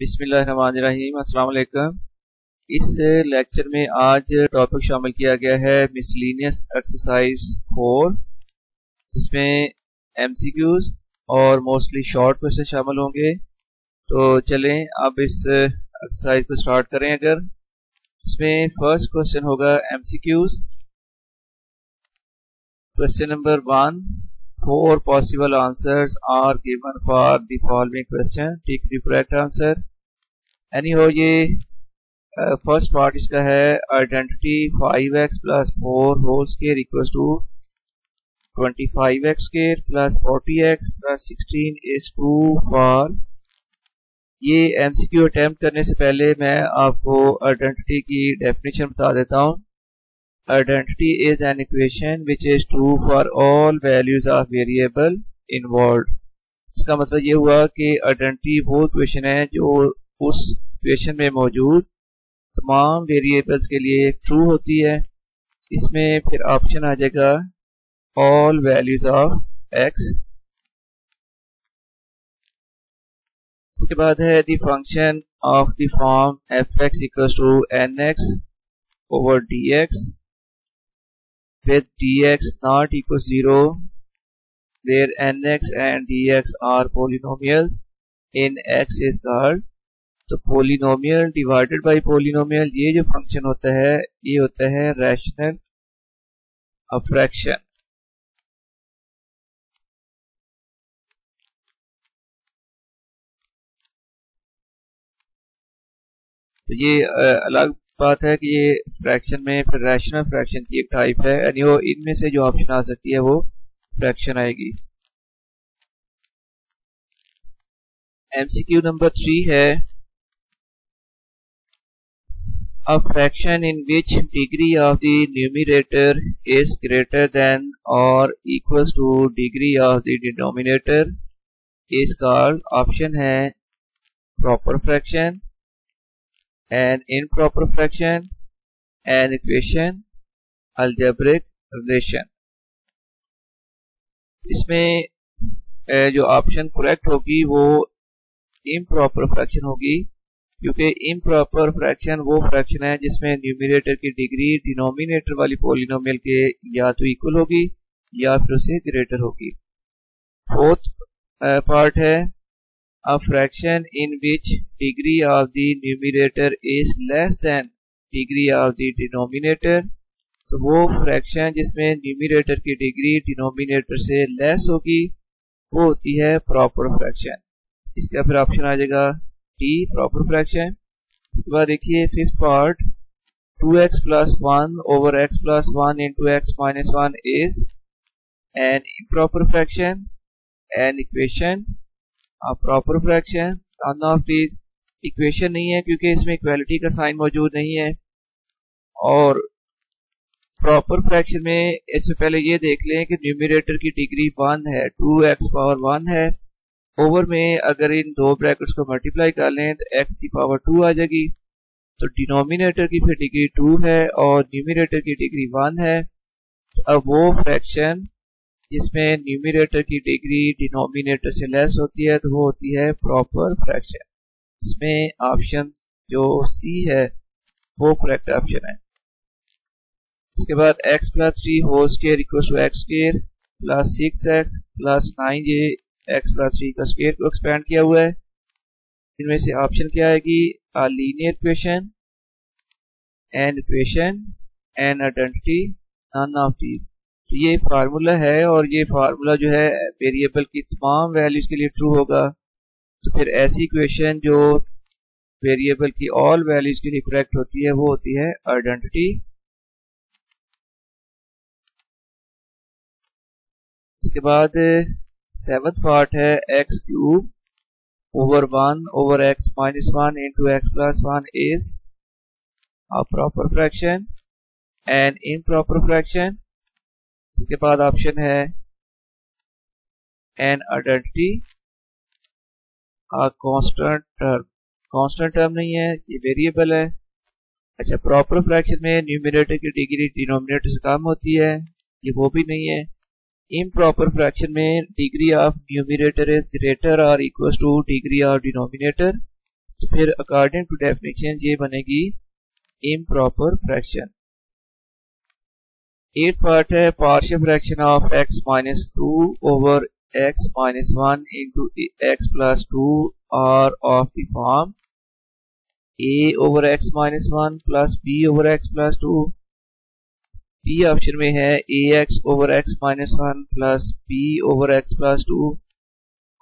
बिस्मिल्लाहिर्रहमानिर्रहीम अस्सलाम वालेकुम इस लेक्चर में आज टॉपिक शामिल किया गया है मिसलिनियस एक्सरसाइज फोर जिसमें एमसीक्यूज और मोस्टली शॉर्ट क्वेश्चन शामिल होंगे। तो चलें, अब इस एक्सरसाइज को स्टार्ट करें अगर। इसमें फ़र्स्ट क्वेश्चन होगा MCQs question number one, four possible answers are given for the following question. take the correct answer. Anyhow ये फ़र्स्ट पार्ट इसका है identity five x plus four whole square equal to twenty five x square plus forty x plus sixteen is to for ये MCQ attempt करने से पहले मैं आपको identity की डेफिनेशन बता देता हूँ। Identity is an equation which is true for all values of variable involve इसका मतलब ये हुआ कि आइडेंटिटी वो इक्वेशन है जो उस इक्वेशन में मौजूद तमाम वेरिएबल्स के लिए ट्रू होती है। इसमें फिर ऑप्शन आ जाएगा ऑल वैल्यूज़ ऑफ़ एक्स इसके बाद है the function of the form f x equal to n x over d x with d x not dx zero equal n x and and dx are polynomials, in x is called तो polynomial divided by polynomial ये जो function होता है, ये होता है rational अफ्रैक्शन तो ये अलग बात है कि ये फ्रैक्शन में फिर रैशनल फ्रैक्शन की एक टाइप है यानी वो इनमें से जो ऑप्शन आ सकती है वो फ्रैक्शन आएगी. एमसीक्यू नंबर थ्री है. A fraction in which degree of the numerator is greater than or equals to degree of the denominator is called option है proper fraction an improper fraction an equation algebraic relation इसमें जो option correct होगी वो improper fraction होगी क्योंकि improper fraction वो fraction है जिसमें न्यूमिनेटर की डिग्री डिनोमिनेटर वाली पोलिनोमियल के या तो इक्वल होगी या फिर उससे ग्रेटर होगी। फोर्थ पार्ट है a fraction in which degree of the numerator is less than degree of the denominator तो वो फ्रैक्शन जिसमें न्यूमिनेटर की डिग्री डिनोमिनेटर से लेस होगी, वो होती है प्रॉपर फ्रैक्शन इसका फिर ऑप्शन आ जाएगा टी प्रॉपर फ्रैक्शन इसके बाद देखिए fifth part two x plus one over x plus one into x minus one is an improper fraction an equation a proper fraction. None of नहीं है क्योंकि इसमें इक्वालिटी का साइन मौजूद नहीं है। और प्रॉपर फ्रैक्शन में इससे पहले ये देख लें कि न्यूमिनेटर की डिग्री वन है टू एक्स पावर वन है। ओवर में अगर इन दो ब्रैकेट्स को मल्टीप्लाई कर लें तो एक्स की पावर टू आ जाएगी। तो डिनोमिनेटर की फिर डिग्री टू है और न्यूमिनेटर की डिग्री वन है। तो अब वो फ्रैक्शन जिसमें न्यूमिनेटर की डिग्री डिनोमिनेटर से लेस होती है तो वो होती है प्रॉपर फ्रैक्शन इसमें ऑप्शन जो सी है, वो करेक्ट ऑप्शन है। इसके बाद x plus three whole square equal to x square plus six x plus nine ये एक्स प्लस थ्री का स्केयर को एक्सपेंड किया हुआ है। इनमें से ऑप्शन क्या आएगी? A linear equation an equation an identity none of the तो ये फार्मूला है और ये फार्मूला जो है वेरिएबल की तमाम वैल्यूज़ के लिए ट्रू होगा। तो फिर ऐसी इक्वेशन जो वेरिएबल की ऑल वैल्यूज़ के लिए करेक्ट होती है, वो होती है आइडेंटिटी इसके बाद सेवंथ पार्ट है x cube over one over x minus one into x plus one is a proper fraction and improper fraction इसके बाद ऑप्शन है an identity constant term constant term नहीं है, ये वेरिएबल है। अच्छा प्रॉपर फ्रैक्शन में न्यूमिनेटर की डिग्री डिनोमिनेटर से कम होती है, ये वो भी नहीं है। Improper fraction में degree of numerator is greater और equal to degree of denominator तो फिर अकॉर्डिंग टू डेफिनेशन ये बनेगी इम्प्रॉपर फ्रैक्शन एट पार्ट है partial fraction of x minus two over x minus 1 into x plus 2 are of the form a over x minus 1 plus b over x plus 2 b option में है ax over x minus 1 plus b over x plus 2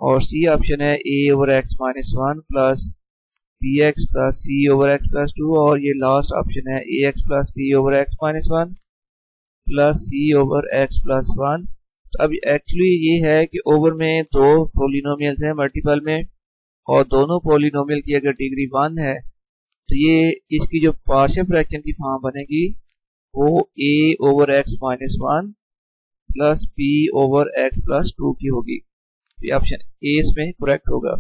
और सी option है a over x minus 1 plus bx plus c over x plus 2 और ये last option है ax plus b over x minus 1 plus c over x plus 1 तो अब actually ये है कि ओवर में दो पोलिनोमियल्स हैं मल्टीपल में और दोनों पोलिनोमियल की अगर डिग्री वन है तो ये इसकी जो पार्शियल फ्रैक्शन की फॉर्म बनेगी वो A over x minus one plus B over x plus two की होगी। ये ऑप्शन ए इसमें करेक्ट होगा।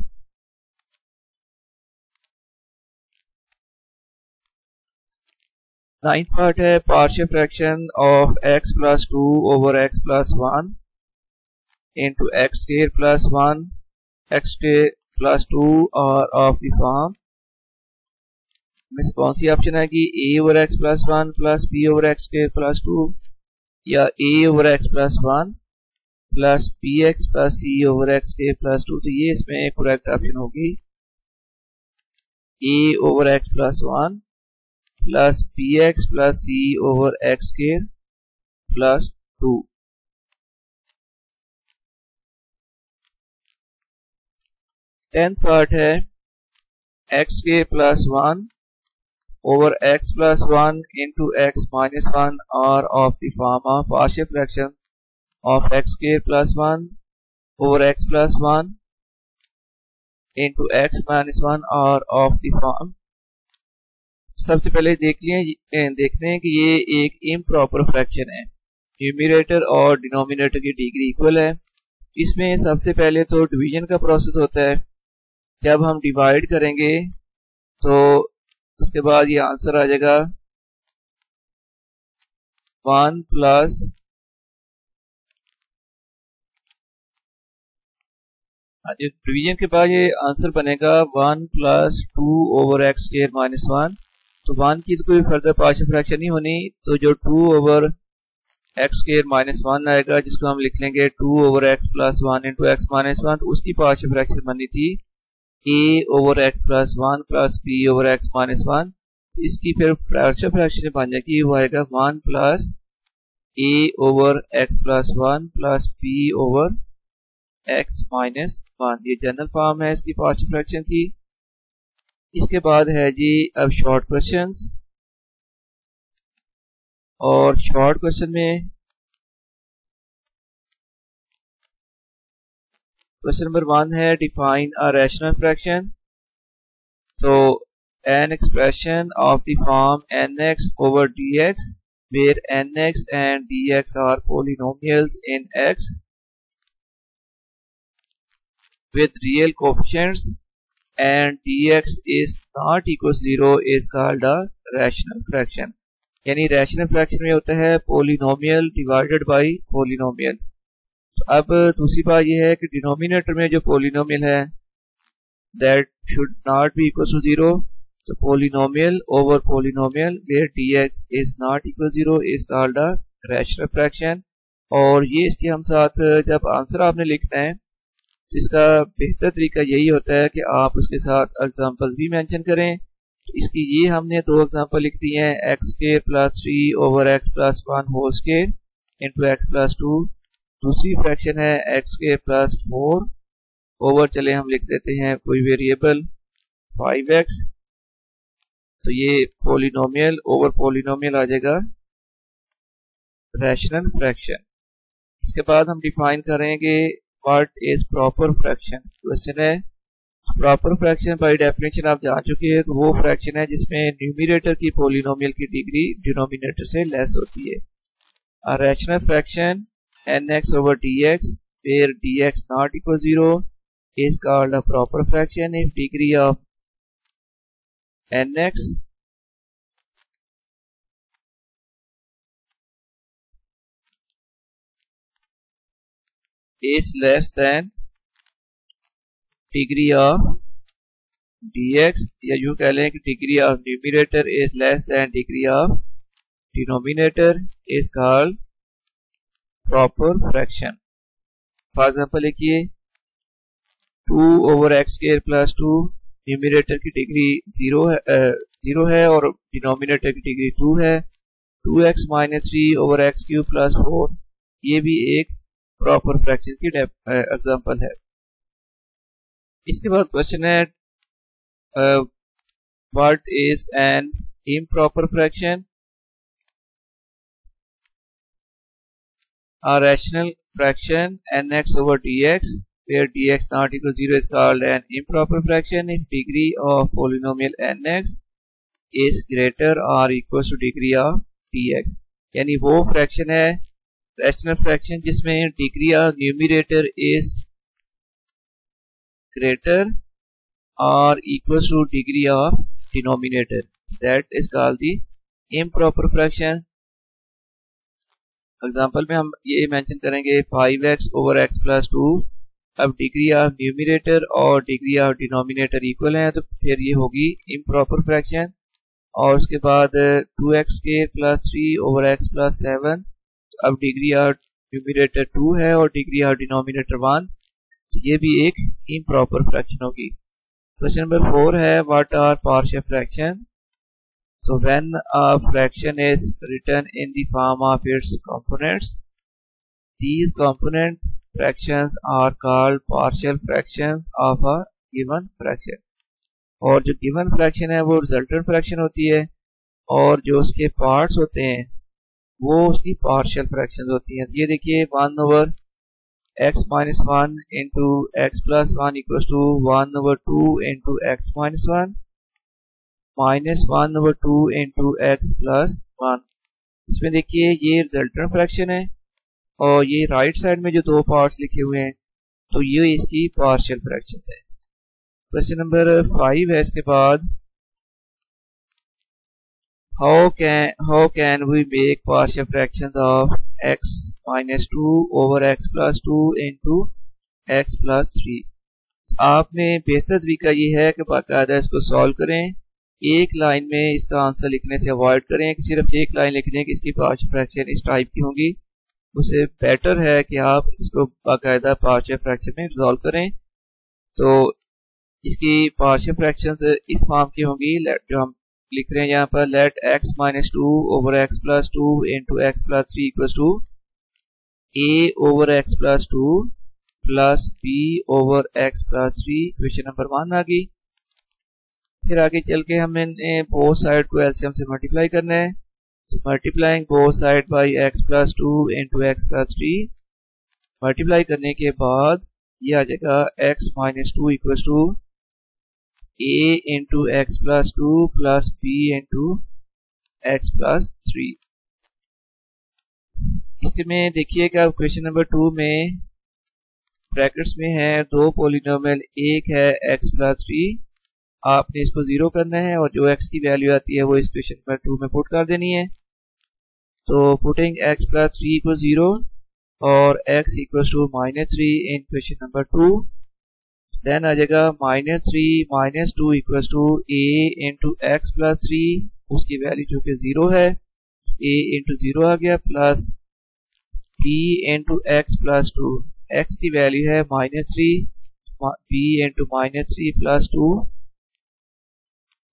नाइन्थ पार्ट है partial fraction of x plus two over x plus one into x square plus one x plus two और of the form में कौन सी ऑप्शन है कि A over x plus one plus B over x square plus two या A over x plus one plus B x plus C over x square plus two तो ये इसमें correct option होगी। A over x plus one plus B x plus C over x square plus two tenth part है x के plus one over x plus one into x minus one are of the form of partial fraction of x के plus one over x plus one into x minus one are of the form सबसे पहले देख लिए देखते हैं कि ये एक इम्प्रॉपर फ्रैक्शन है। न्यूमिनेटर और डिनोमिनेटर की डिग्री इक्वल है। इसमें सबसे पहले तो डिवीज़न का प्रोसेस होता है। जब हम डिवाइड करेंगे तो उसके बाद ये आंसर आ जाएगा वन प्लस डिवीज़न के बाद ये आंसर बनेगा one plus two over x square minus one. तो वन की तो कोई फर्दर पार्शियल फ्रैक्शन नहीं होनी तो जो two over x square minus one आएगा, जिसको हम लिख लेंगे two over x plus one into x minus one तो उसकी पार्शियल फ्रैक्शन बननी थी। A over x plus one plus b over x minus one इसकी फिर फ्रैक्शन फ्रैक्शन बन जाएगी वो आएगा one plus a over x plus one plus b over x minus one ये जनरल फॉर्म है इसकी पार्शियल फ्रैक्शन की। इसके बाद है जी अब शॉर्ट क्वेश्चंस और शॉर्ट क्वेश्चन में क्वेश्चन नंबर वन है डिफाइन अ रैशनल फ्रैक्शन तो an expression of the form n x over d x where n x and d x are polynomials in x with real coefficients and d x is not equal zero is called a rational fraction यानी rational fraction में होता है polynomial divided by polynomial अब दूसरी बात यह है कि डिनोमिनेटर में जो पोलिनोमियल है that should not be equal to zero तो polynomial over polynomial where dx is not equal zero is called rational fraction और ये इसके हम साथ, जब आंसर आपने लिखना है तो इसका बेहतर तरीका यही होता है कि आप उसके साथ एग्जांपल्स भी मेंशन करें। तो इसकी ये हमने दो एग्जांपल लिख दी हैं एक्स के plus three over x plus one whole square into x plus two दूसरी फ्रैक्शन है एक्स के प्लस फोर ओवर चले, हम लिख देते हैं कोई वेरिएबल फाइव एक्स तो ये पोलिनोमियल ओवर पोलिनोमियल आ जाएगा रैशनल फ्रैक्शन इसके बाद हम डिफाइन करेंगे what is proper fraction question है प्रॉपर फ्रैक्शन बाय डेफिनेशन आप जान चुके हैं तो वो फ्रैक्शन है जिसमें न्यूमिनेटर की पोलिनोमियल की डिग्री डिनोमिनेटर से लेस होती है। Rational fraction nx over dx where dx not equal 0 is called a proper fraction if degree of nx is less than degree of dx या यूँ कह लें कि degree of numerator is less than degree of denominator is called proper fraction for example लिखिए two over x square plus two numerator की degree zero है zero है और डिनोमिनेटर की डिग्री टू है। Two x minus three over x cube plus four ये भी एक प्रॉपर फ्रैक्शन की एग्ज़ाम्पल है। इसके बाद क्वेश्चन है what is an improper fraction a rational fraction nx over dx where dx not equal to 0 is called an improper fraction if degree of polynomial nx is greater or equal to degree of dx यानी वो fraction है rational fraction जिसमें degree of numerator is greater और equal to degree of denominator that is called the improper fraction example में हम ये mention करेंगे five x over x plus two अब डिग्री ऑफ़ न्यूमिनेटर और डिग्री ऑफ़ डिनोमिनेटर इक्वल है तो फिर ये होगी इम्प्रॉपर फ्रैक्शन और उसके बाद टू एक्स के plus three over x plus seven अब डिग्री ऑफ़ न्यूमिनेटर टू है और डिग्री ऑफ़ डिनोमिनेटर वन तो ये भी एक इम्प्रॉपर फ्रैक्शन होगी. क्वेश्चन नंबर फोर है what are partial fraction so when a fraction is written in the form of its components these component fractions are called partial fractions of a given fraction और जो given fraction है वो resultant fraction होती है और जो उसके parts होते हैं वो उसकी पार्शियल फ्रैक्शन होती हैं ये देखिए one over x minus one into x plus one equal to one over two into x minus one minus one over two into x plus one. इसमें देखिए ये रिजल्टेंट फ्रैक्शन है और ये राइट साइड में जो दो पार्ट्स लिखे हुए हैं तो ये इसकी पार्शियल फ्रैक्शन है। क्वेश्चन नंबर फाइव है इसके बाद। How can how can we make partial fractions of x minus two over x plus two into x plus three आपने बेहतर तरीका ये है कि बाकायदा इसको सॉल्व करें। एक लाइन में इसका आंसर लिखने से अवॉइड करें, कि सिर्फ़ एक लाइन लिख दें कि इसकी पार्शियल फ्रैक्शन इस टाइप की होंगी। उससे बेटर है कि आप इसको बाकायदा पार्शियल फ्रैक्शन में रिजॉल्व करें। तो इसकी पार्शियल फ्रैक्शन इस फॉर्म की होंगी जो हम लिख रहे हैं यहाँ पर let x minus two over x plus two into x plus three equal to a over x plus two plus b over x plus three question number one आ गई। फिर आगे चल के हमने बोथ साइड को एलसीएम से multiply करना है। Multiplying both side by x plus two into x plus three multiply करने के बाद ये आ जाएगा x minus two equal to a into x plus two plus b into x plus three इसमें देखिएगा क्वेश्चन नंबर टू में brackets में है, दो पोलिनोमियल एक है एक्स प्लस थ्री आपने इसको ज़ीरो करना है और जो एक्स की वैल्यू आती है वो इस क्वेश्चन नंबर टू में पुट कर देनी है। तो putting x plus three equal zero और x equal to minus three in question number two then आ जाएगा minus three minus two equal to a into x plus three उसकी value जो कि ज़ीरो है ए इंटू ज़ीरो आ गया plus b into x plus two x की value है minus three b into minus three plus two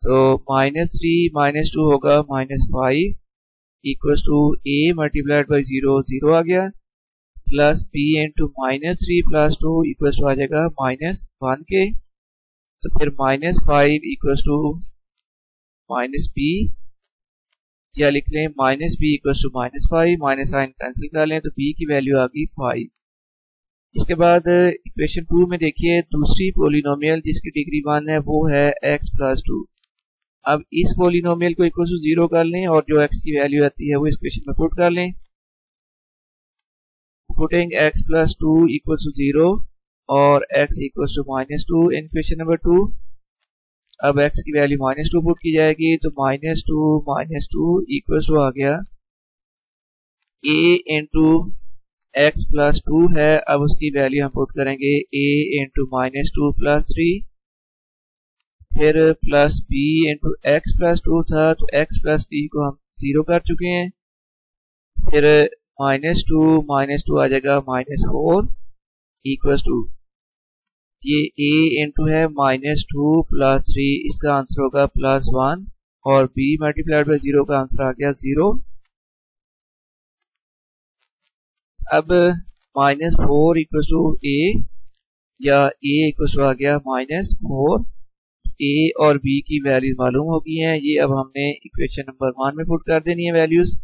तो minus three minus two होगा minus five equal to a multiplied by zero zero आ गया। Plus p into minus three plus two equal to आ जाएगा minus one के तो फिर minus five equal to minus b या लिख लें minus b equal to minus five minus sign cancel कर लें तो बी की वैल्यू आ गई फाइव इसके बाद इक्वेशन टू में देखिए, दूसरी पोलिनोमियल जिसकी डिग्री वन है, वो है एक्स प्लस टू अब इस पोलिनोमियल को इक्वल टू ज़ीरो कर लें और जो एक्स की वैल्यू आती है वो इस क्वेश्चन में पुट कर लें। putting x plus 2 equals to 0 और x equals to minus 2 in question number 2 अब x की वैल्यू माइनस टू पुट की जाएगी तो minus two minus two equal to आ गया। a into x plus two है। अब उसकी वैल्यू हम पुट करेंगे a into minus two plus three फिर plus b into x plus two था तो एक्स प्लस टी को हम ज़ीरो कर चुके हैं। फिर माइनस टू माइनस टू आ जाएगा माइनस फोर इक्वल टू ये ए इंटू है माइनस टू प्लस थ्री इसका आंसर होगा प्लस वन और बी मल्टीप्लाइड बाई ज़ीरो का आंसर आ गया ज़ीरो अब minus four equal to a या ए इक्वल टू आ गया माइनस फोर ए और बी की वैल्यूज़ मालूम हो गई हैं। ये अब हमने इक्वेशन नंबर वन में पुट कर देनी है values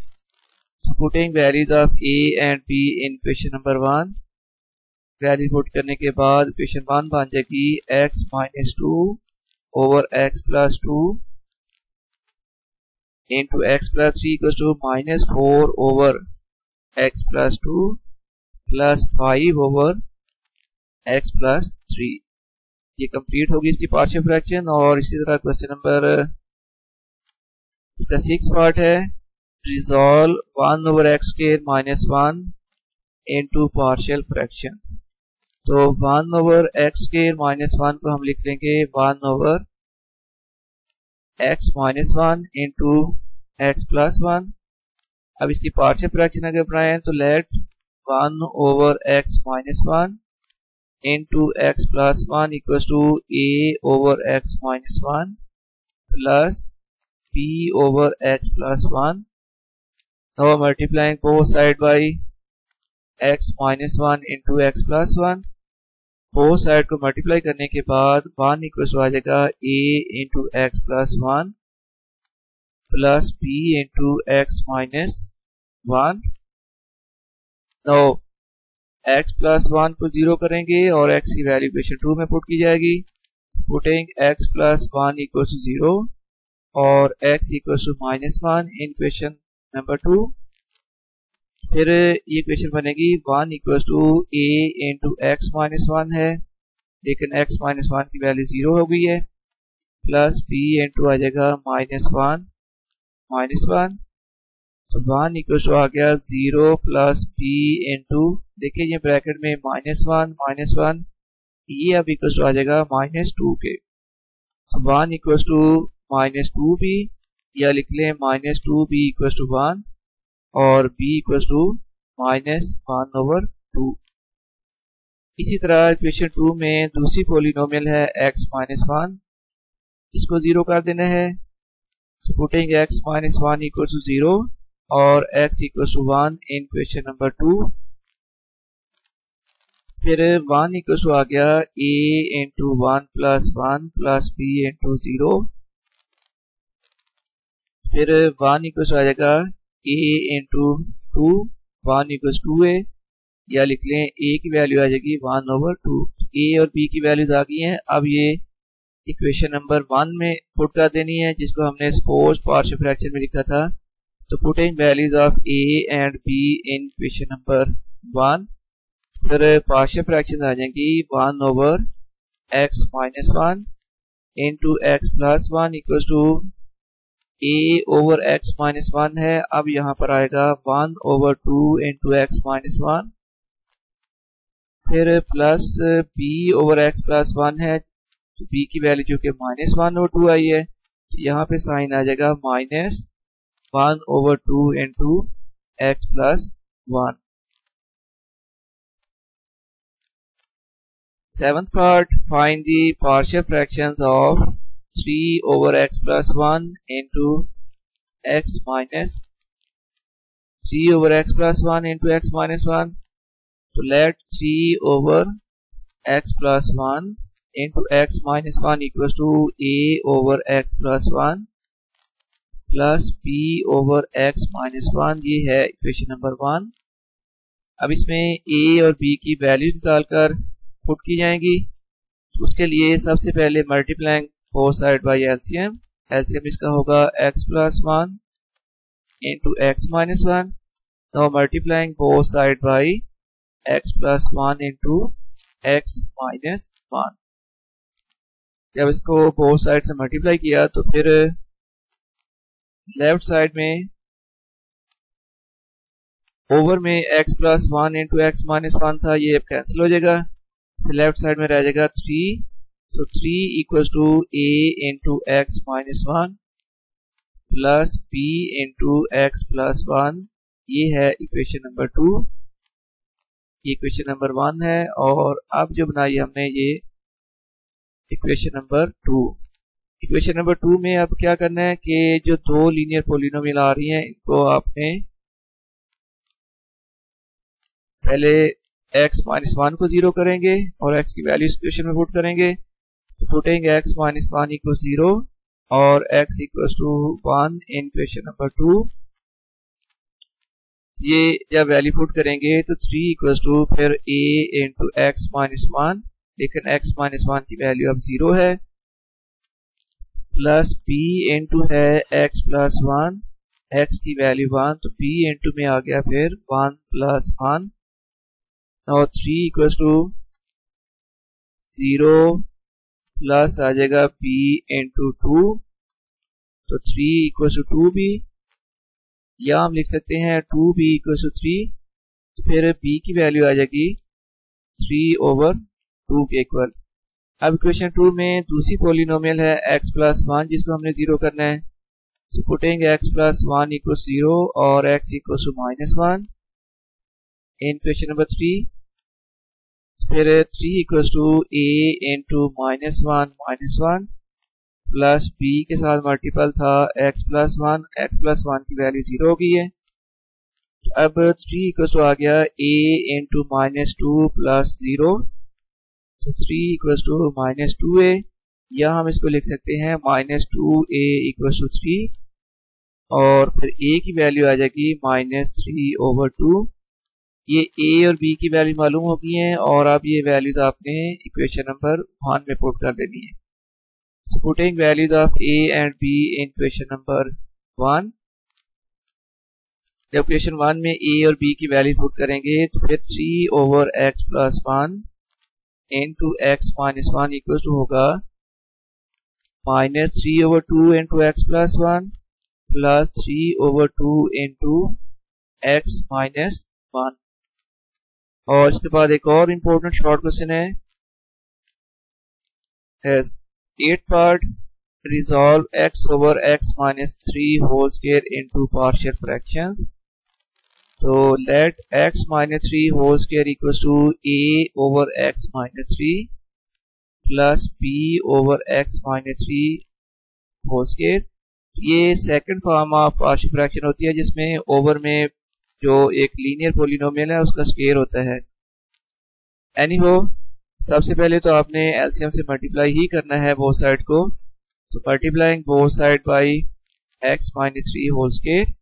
putting values of a and b in equation number one value put करने के बाद इक्वेशन वन बन जाएगी x minus two over x plus two into x plus three to minus four over x plus two plus five over x plus three ये complete होगी इसकी partial fraction और इसी तरह क्वेश्चन नंबर इसका six part है। Resolve one over x square minus one into partial fractions तो one over x square minus one को हम लिख लेंगे one over x minus one into x plus one अब इसकी पार्शियल फ्रैक्शन अगर बनाए तो let one over x minus one into x plus 1 equals to a over x minus 1 plus b over x plus 1 now multiplying both side by x minus 1 into x plus 1 both side को multiply करने के बाद 1 equal to आ जाएगा a into x plus one plus b into x minus one now x plus one को zero करेंगे और x की वैल्यू इक्वेशन टू में पुट की जाएगी। Putting x plus one equal to zero और x equal to minus one in equation number two फिर ये इक्वेशन बनेगी one equal to a into x minus one है। लेकिन x माइनस वन की वैल्यू ज़ीरो हो गई है। प्लस बी इंटू आ जाएगा माइनस वन माइनस वन तो वन इक्वल टू आ गया ज़ीरो प्लस बी इंटू देखिए ये ब्रैकेट में माइनस वन माइनस वन ये अब इक्वल टू आ जाएगा माइनस टू के तो one equal to minus two b या लिख लें minus two b equal to one और b equal to minus one over two इसी तरह इक्वेशन टू में दूसरी पोलिनोमियल है एक्स माइनस वन इसको ज़ीरो कर देना है। Putting x minus one equal to zero और x equal to one in question number two फिर वन इक्वल टू आ गया a into one plus one plus b into zero फिर one equal to आ जाएगा a into two one equal to a या लिख लें, a की वैल्यू आ जाएगी वन ओवर टू ए और b की वैल्यूज़ आ गई हैं। अब ये इक्वेशन नंबर वन में पुट कर देनी है, जिसको हमने स्पोर्ट्स पार्शियल फ्रैक्शन में लिखा था। So putting values of a and b in question number one फिर पार्शियल फ्रैक्शन आ जाएँगी one over x minus one into x plus one equal to a over x minus one है। अब यहाँ पर आएगा one over two into x minus one फिर plus b over x plus one है। तो बी की वैल्यू जो कि माइनस वन ओवर टू आई है। यहाँ पे साइन आ जाएगा minus 1 over 2 into x plus 1. Seventh part, find the partial fractions of 3 over x plus 1 into x minus 3 over x plus 1 into x minus 1. So let 3 over x plus 1 into x minus 1 equals to a over x plus 1 plus b over x minus one ये है equation number one अब इसमें a और b की value निकालकर put की जाएँगी. उसके लिए सबसे पहले multiplying both side by LCM LCM इसका होगा x plus one into x minus one now multiplying both side by x plus 1 into x minus 1 जब इसको both साइड से मल्टीप्लाई किया तो फिर लेफ़्ट साइड में, ओवर में x plus one into x minus one था, ये कैंसिल हो जाएगा। फिर लेफ़्ट साइड में रह जाएगा three So 3 equals to a into x minus 1 plus b into x plus one ये है इक्वेशन नंबर टू ये इक्वेशन नंबर वन है, और अब जो बनाई हमने, ये equation number two equation number two में अब क्या करना है कि जो दो लीनियर पोलिनोमियल आ रही हैं, इनको आपने पहले x माइनस वन को ज़ीरो करेंगे और x की वैल्यू इक्वेशन में पुट करेंगे। तो पुटेंगे x minus one equal zero और x equal to one in equation number two ये जब वैल्यू पुट करेंगे तो थ्री इक्वल टू फिर a into x minus one लेकिन x माइनस वन की वैल्यू अब ज़ीरो है। प्लस b इंटू है एक्स प्लस वन, एक्स की वैल्यू वन तो b इंटू में आ गया फिर वन प्लस वन। और three equal to zero plus आ जाएगा b इंटू टू तो three equal to two b या हम लिख सकते हैं two b equal to three तो फिर b की वैल्यू आ जाएगी थ्री ओवर टू के इक्वल। अब इक्वेशन टू में दूसरी पोलिनोमियल है x प्लस वन जिसको हमने ज़ीरो करना है। तो पुटेंगे x plus one equal zero और x to minus one in question number three फिर three equal to a into minus one minus one plus b के साथ मल्टीपल था x plus one x plus one की value zero हो गई है। अब थ्री इक्वल टू आ गया a into minus two plus zero three equal to minus two a या हम इसको लिख सकते हैं minus two a equal to three और फिर ए की वैल्यू आ जाएगी माइनस थ्री ओवर टू ये ए और बी की वैल्यू मालूम हो गई है और अब ये वैल्यूज़ आपने इक्वेशन नंबर वन में पुट कर देनी है। Putting values of a and b in equation number one जब इक्वेशन वन में ए और बी की वैल्यू पुट करेंगे तो फिर three over x plus one into x minus one equal to होगा minus three over two into x plus one plus three over two into x minus one और इसके बाद एक और इंपॉर्टेंट शॉर्ट क्वेश्चन है। Eight part resolve x over x minus three whole square into partial fractions तो let x minus three whole square equal to a over x minus three plus b over x minus three whole square ये second form of partial fraction होती है जिसमें over में जो एक linear polynomial है, उसका स्केयर होता है। एनी हो सबसे पहले तो आपने एलसीएम से मल्टीप्लाई ही करना है बोथ साइड को। तो multiplying both side by x minus three whole square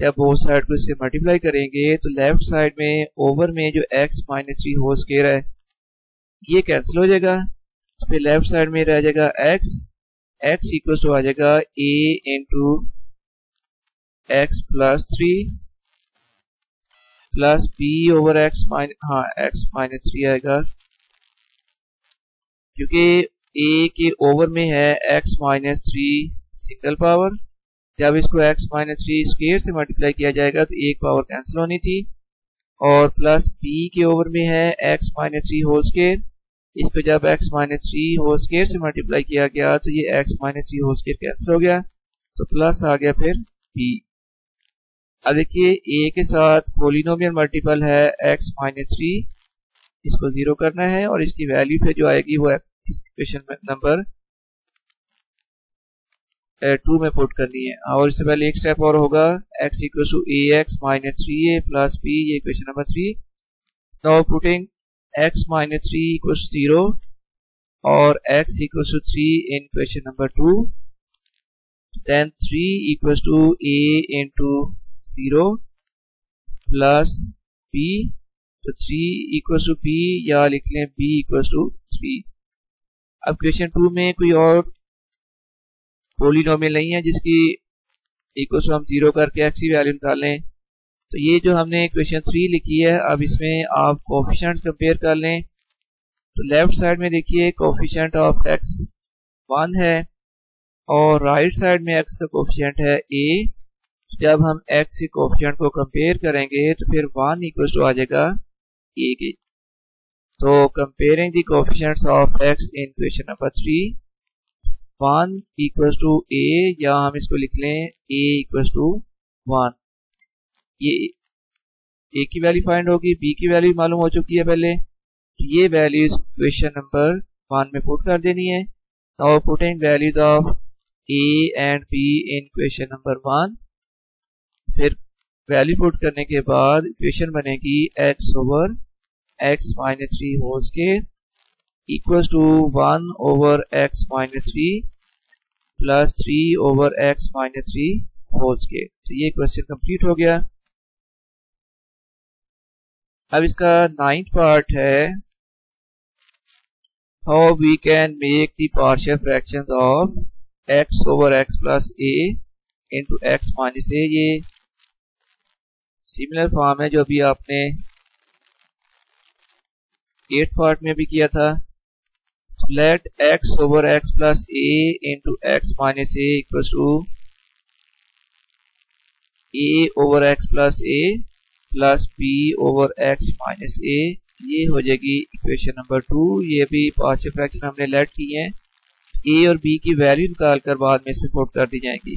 जब बोथ साइड को इससे मल्टीप्लाई करेंगे तो लेफ़्ट साइड में ओवर में जो x minus three whole square है ये कैंसिल हो जाएगा। तो फिर लेफ़्ट साइड में रह जाएगा एक्स एक्स इक्वल टू आ जाएगा a into x plus three plus p over x minus हाँ एक्स माइनस थ्री आएगा। क्योंकि ए के ओवर में है x minus three single power जब इसको एक्स माइनस थ्री स्केयर से मल्टीप्लाई किया जाएगा तो एक पावर कैंसिल होनी थी। और प्लस पी के ओवर में है x minus three whole square इस पे जब x minus three whole square से मल्टीप्लाई किया गया तो ये x minus three whole square cancel हो गया। तो प्लस आ गया फिर पी अब देखिए ए के साथ पोलिनोमियल मल्टीपल है एक्स माइनस थ्री इसको ज़ीरो करना है और इसकी वैल्यू फिर जो आएगी वो इक्वेशन नंबर टू में पुट करनी है। और इससे पहले एक स्टेप और होगा। X equal to a x minus three a plus b ये equation number three now putting x minus three equal zero और x equal to three in question number two then three equal to a into zero plus P तो three equal to B या लिख लें B equal to three अब question two में कोई और polynomial नहीं है, जिसकी इक्वल टू हम ज़ीरो करके एक्स की वैल्यू निकालें तो ये जो हमने क्वेश्चन थ्री लिखी है, अब इसमें आप कोफिशेंट कंपेयर कर लें। तो लेफ़्ट साइड में देखिए कोफिशेंट ऑफ़ एक्स वन है और राइट साइड में एक्स का कोफिशेंट है ए जब हम एक्स के कोफिशिएंट को कंपेयर करेंगे तो फिर वन इक्वल टू आ जाएगा ए के। तो comparing the coefficients of x in question number three one equal to a या हम इसको लिख लें ए इक्वल टू वन ये ए की वैल्यू फाइंड होगी बी की वैल्यू मालूम हो चुकी है पहले। तो ये वैल्यूज़ क्वेश्चन नंबर वन में पुट कर देनी है। Now putting values of a and b in question number one फिर वैल्यू पुट करने के बाद इक्वेशन बनेगी x over x minus three whole square equal to one over x minus three plus three over x minus three whole square तो ये question complete हो गया। अब इसका नाइन्थ पार्ट है how we can make the partial fractions of x over x plus a into x minus a ये similar form है जो अभी आपने एट पार्ट में भी किया था। Let x over x plus a into x minus a equal to a over x plus a plus b over x minus a ये हो जाएगी इक्वेशन नंबर टू ये भी पार्शियल फ्रैक्शन हमने लेट की है. ए और बी की वैल्यू निकाल कर बाद में इसमें पुट कर दी जाएगी.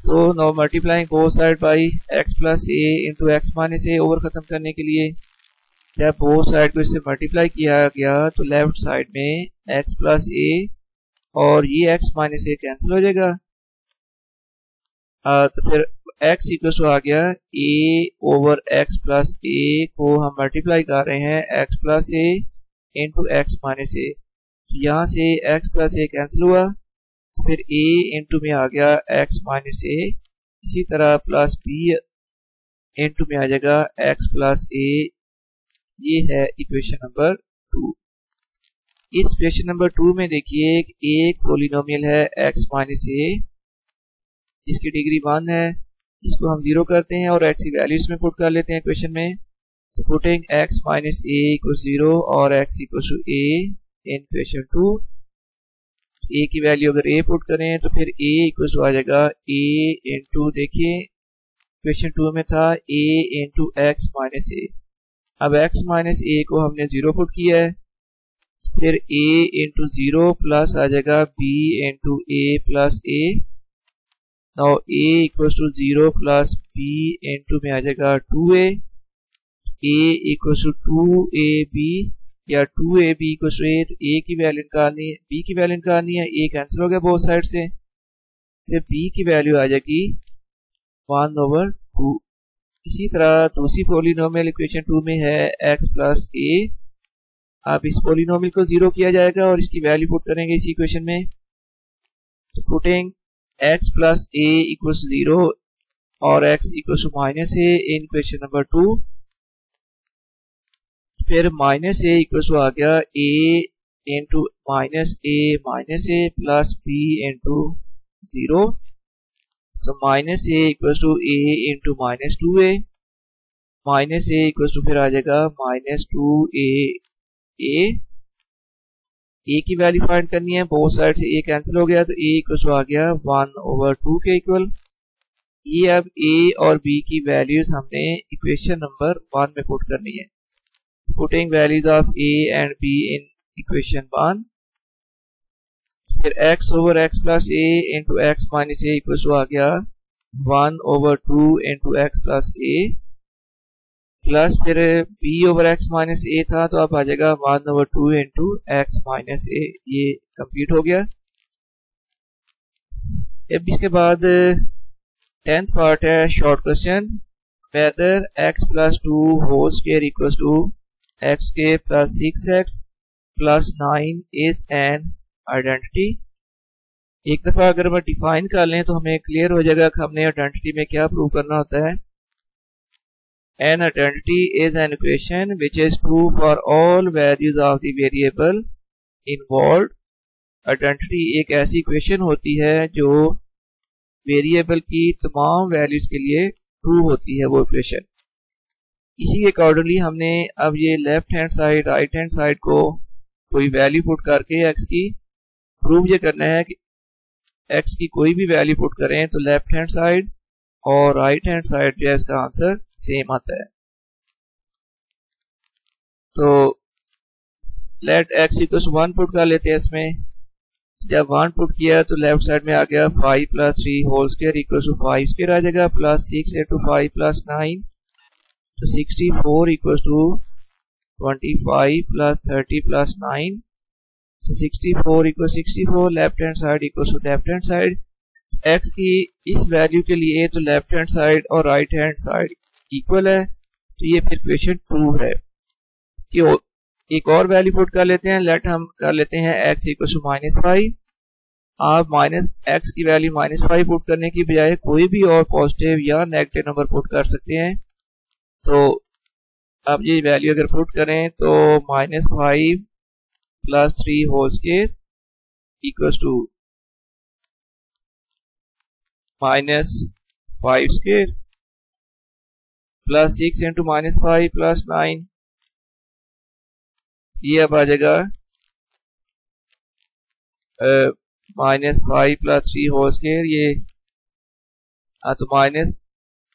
So now multiplying both side by x plus a into x minus a over खत्म करने के लिए जब बोथ साइड को इससे मल्टीप्लाई किया गया तो लेफ़्ट साइड में x प्लस ए और ये x माइनस ए कैंसिल हो जाएगा। आ, तो फिर x इक्वल टू आ गया। a over x plus a को हम मल्टीप्लाई कर रहे हैं x plus a into x minus a यहाँ से x प्लस ए कैंसिल हुआ तो फिर a इंटू में आ गया x माइनस ए इसी तरह प्लस b इंटू में आ जाएगा x प्लस ए ये है इक्वेशन नंबर टू इस इक्वेशन नंबर टू में देखिए एक पोलिनोमियल है एक्स माइनस ए जिसकी डिग्री वन है, इसको हम ज़ीरो करते हैं और एक्स की वैल्यू इसमें पुट कर लेते हैं इक्वेशन में। तो putting x minus A equal zero और x equal to a in equation two a की वैल्यू अगर ए पुट करें तो फिर ए इक्वल आ जाएगा ए इंटू देखिए क्वेश्चन टू में था a into x minus a अब एक्स माइनस ए को हमने ज़ीरो पुट किया है। फिर ए इंटू ज़ीरो प्लस आ जाएगा b into a plus a now a equal to zero plus b into में आ जाएगा two a a equal to two a b या टू ए बी को ए तो ए की वैल्यू निकालनी है। बी की वैल्यू निकालनी है ए कैंसिल हो गया बहुत साइड से। फिर बी की वैल्यू आ जाएगी वन ओवर टू इसी तरह दूसरी पोलिनोमियल इक्वेशन टू में है एक्स प्लस ए अब इस पोलिनोमियल को ज़ीरो किया जाएगा और इसकी वैल्यू पुट करेंगे इस इक्वेशन में। तो putting x plus a equal zero और x equal to minus a in equation number two फिर माइनस ए इक्वल टू आ गया a into minus a minus a plus b into zero minus a equal to a into minus two a minus a equal to फिर आ जाएगा two a ए ए की value find करनी है बहुत side से ए कैंसिल हो गया तो ए इक्वल टू आ गया वन ओवर टू के इक्वल ये अब ए और बी की वैल्यूज़ हमने इक्वेशन नंबर वन में पुट करनी है. Putting values of a and b in equation 1 फिर x over x plus a into x minus equal आ गया one over two into x plus a plus फिर b over x minus a था तो आप आ जाएगा 1 over 2 into x minus a ये complete हो गया। अब इसके बाद टेंथ पार्ट है short question whether x plus two whole square equal to x के plus six x plus nine is an identity एक दफ़ा अगर हम डिफाइन कर लें तो हमें क्लियर हो जाएगा कि हमने आइडेंटिटी में क्या प्रूव करना होता है। An identity is an equation which is true for all values of the variable involve identity एक ऐसी इक्वेशन होती है जो वेरिएबल की तमाम वैल्यूज़ के लिए ट्रू होती है वो इक्वेशन इसी अकॉर्डिंगली हमने अब ये left hand side right hand side को कोई वैल्यू पुट करके एक्स की प्रूव ये करना है कि एक्स की कोई भी वैल्यू पुट करें तो लेफ़्ट हैंड साइड और राइट हैंड साइड जो है इसका आंसर सेम आता है। तो let x equal one put कर लेते हैं इसमें। जब वन पुट किया तो लेफ़्ट साइड में आ गया five plus three whole square equal to five square आ जाएगा plus six into five plus nine तो sixty four equal to twenty five plus thirty plus nine four equal sixty four left hand side equal to left hand side X की इस value के लिए तो left hand side और right hand side equal है। तो ये फिर क्वेश्चन टू है। कि एक और वैल्यू पुट कर लेते हैं। लेट हम कर लेते हैं x equal to minus five आप माइनस एक्स की वैल्यू माइनस फाइव पुट करने की बजाय कोई भी और पॉजिटिव या नेगेटिव नंबर पुट कर सकते हैं। तो अब ये वैल्यू अगर पुट करें तो minus five plus three whole square equal to minus five square plus six into minus five plus nine ये अब आ जाएगा minus five plus three whole square ये हाँ तो माइनस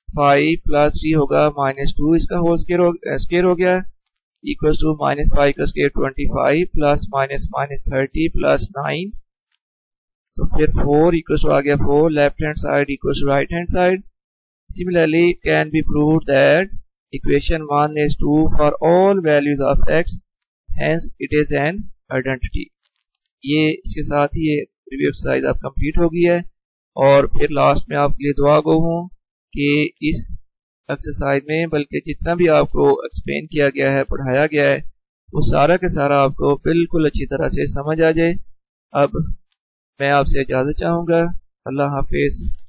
फाइव प्लस थ्री होगा माइनस टू इसका होल स्केयर हो स्केयर हो गया। इक्वल टू माइनस फाइव का square twenty five plus minus minus thirty plus nine तो फिर फोर इक्वल टू आ गया four left hand side equal to right hand side similarly can be prove that equation one is two for all values of x hence, it is an identity. ये, इसके साथ ही ये review exercise आप complete हो गई है। और फिर लास्ट में आपके लिए दुआ गो हूँ कि इस एक्सरसाइज में, बल्कि जितना भी आपको एक्सप्लेन किया गया है, पढ़ाया गया है, वो सारा के सारा आपको बिल्कुल अच्छी तरह से समझ आ जाए। अब मैं आपसे इजाज़त चाहूँगा। अल्लाह हाफिज़।